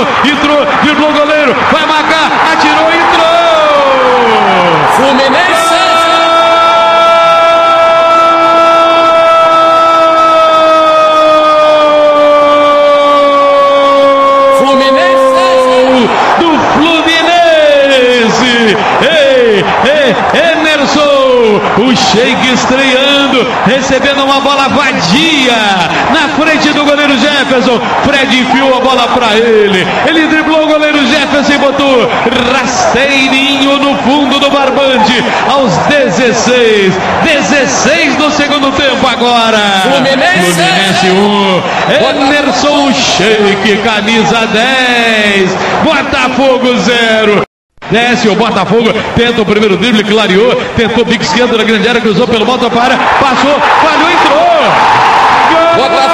Entrou, driblou o goleiro, vai marcar, atirou, entrou! Fluminense! Fluminense! Do Fluminense! Ei, ei, Emerson! O Sheik estreando, recebendo uma bola vadia na frente do goleiro Jefferson. Fred enfiou a bola para ele. Ele driblou o goleiro Jefferson e botou rasteirinho no fundo do barbante aos 16. 16 do segundo tempo agora. Fluminense! Fluminense 1. Emerson Sheik, camisa 10. Botafogo 0. Desce o Botafogo, tenta o primeiro drible, clareou, tentou bico esquerdo na grande área, cruzou pelo moto para, passou, falhou, entrou! Gol! Botafogo!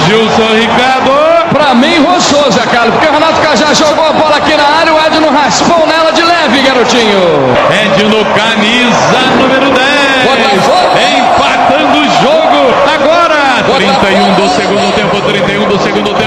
Gilson Ricardo. Pra mim, roçou, Zé Carlos, porque o Renato Cajá jogou a bola aqui na área, o Edno raspou nela de leve, garotinho. Edno, camisa número 10. Botafogo. Empatando o jogo agora. Botafogo. 31 do segundo tempo, 31 do segundo tempo.